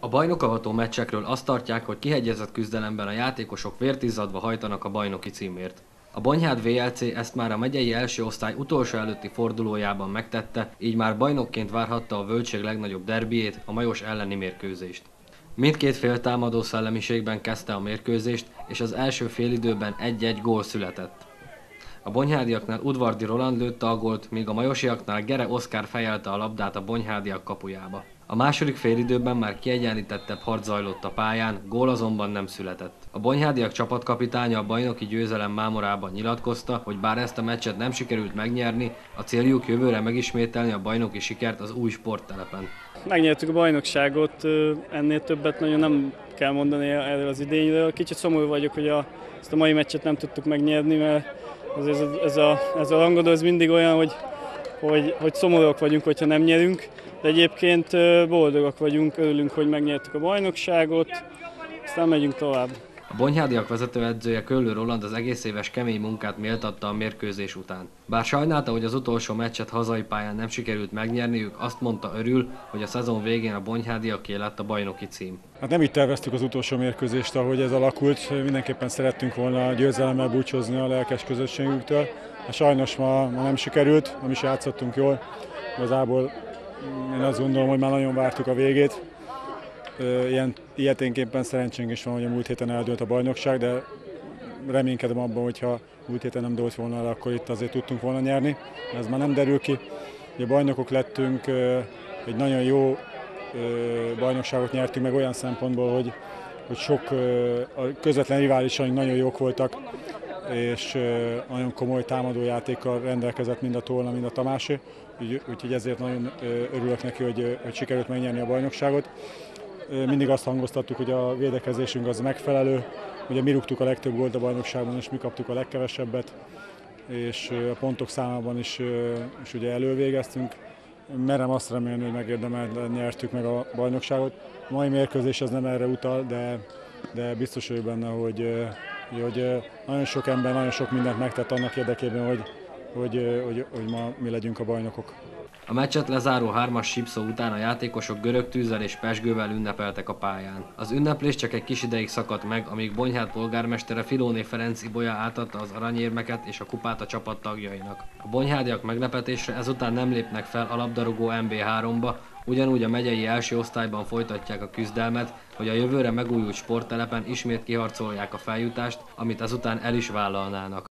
A bajnokavató meccsekről azt tartják, hogy kihegyezett küzdelemben a játékosok vértizzadva hajtanak a bajnoki címért. A Bonyhád VLC ezt már a megyei első osztály utolsó előtti fordulójában megtette, így már bajnokként várhatta a völtség legnagyobb derbiét, a Majos elleni mérkőzést. Mindkét fél támadó szellemiségben kezdte a mérkőzést, és az első félidőben egy-egy gól született. A bonyhádiaknál Udvardi Roland lőtte a gólt, míg a majosiaknál Gere Oszkár fejelte a labdát a bonyhádiak kapujába. A második félidőben már kiegyenlítettebb harc zajlott a pályán, gól azonban nem született. A bonyhádiak csapatkapitánya a bajnoki győzelem mámorában nyilatkozta, hogy bár ezt a meccset nem sikerült megnyerni, a céljuk jövőre megismételni a bajnoki sikert az új sporttelepen. Megnyertük a bajnokságot, ennél többet nagyon nem kell mondani erről az idényről. Kicsit szomorú vagyok, hogy a, ezt a mai meccset nem tudtuk megnyerni, mert ez, ez, a, ez, a, rangadó ez mindig olyan, hogy, hogy, hogy szomorúak vagyunk, hogyha nem nyerünk, de egyébként boldogak vagyunk, örülünk, hogy megnyertük a bajnokságot, aztán megyünk tovább. A Bonyhádiak vezetőedzője Köllő Roland az egész éves kemény munkát méltatta a mérkőzés után. Bár sajnálta, hogy az utolsó meccset hazai pályán nem sikerült megnyerniük, azt mondta örül, hogy a szezon végén a Bonyhádiaké lett a bajnoki cím. Hát nem így terveztük az utolsó mérkőzést, ahogy ez alakult. Mindenképpen szerettünk volna győzelemmel búcsúzni a lelkes közösségünktől. Hát sajnos ma, ma nem sikerült, nem is játszottunk jól. Igazából én azt gondolom, hogy már nagyon vártuk a végét. Ilyen, ilyeténképpen szerencsénk is van, hogy a múlt héten eldőlt a bajnokság, de reménykedem abban, hogyha múlt héten nem dőlt volna el, akkor itt azért tudtunk volna nyerni. Ez már nem derül ki. Ugye bajnokok lettünk, egy nagyon jó bajnokságot nyertünk meg olyan szempontból, hogy, hogy sok közvetlen riválisaink nagyon jók voltak, és nagyon komoly támadójátékkal rendelkezett mind a Tolna, mind a Tamásé, úgyhogy ezért nagyon örülök neki, hogy, hogy sikerült megnyerni a bajnokságot. Mindig azt hangoztattuk, hogy a védekezésünk az megfelelő, ugye mi rúgtuk a legtöbb gólt a bajnokságban, és mi kaptuk a legkevesebbet, és a pontok számában is, is ugye elővégeztünk. Merem azt remélni, hogy megérdemelt nyertük meg a bajnokságot. A mai mérkőzés az nem erre utal, de, de biztos vagyok benne, hogy, hogy nagyon sok ember nagyon sok mindent megtett annak érdekében, hogy, hogy, hogy, hogy ma mi legyünk a bajnokok. A meccset lezáró hármas sipszó után a játékosok görög tűzzel és pesgővel ünnepeltek a pályán. Az ünneplés csak egy kis ideig szakadt meg, amíg Bonyhát polgármestere Filóné Ferenc Ibolya átadta az aranyérmeket és a kupát a csapat tagjainak. A bonyhádiak meglepetésre ezután nem lépnek fel a labdarúgó MB3-ba, ugyanúgy a megyei első osztályban folytatják a küzdelmet, hogy a jövőre megújult sporttelepen ismét kiharcolják a feljutást, amit ezután el is vállalnának.